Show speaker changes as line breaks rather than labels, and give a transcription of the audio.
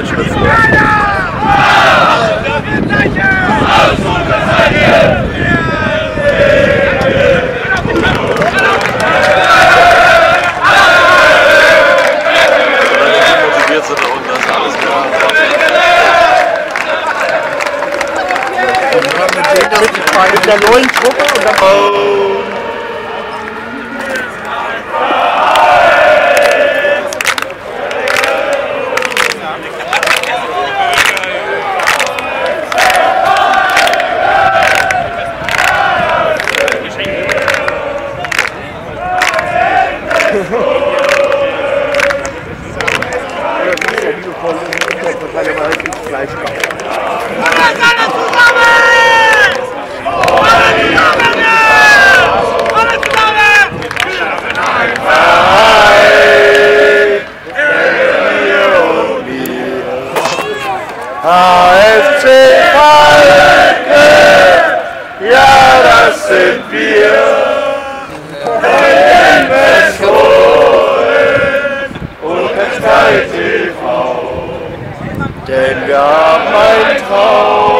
Inschrift vor. Mit der neuen Truppe und dann... Oh.
AFC Falke, ja, das sind wir. 呀白头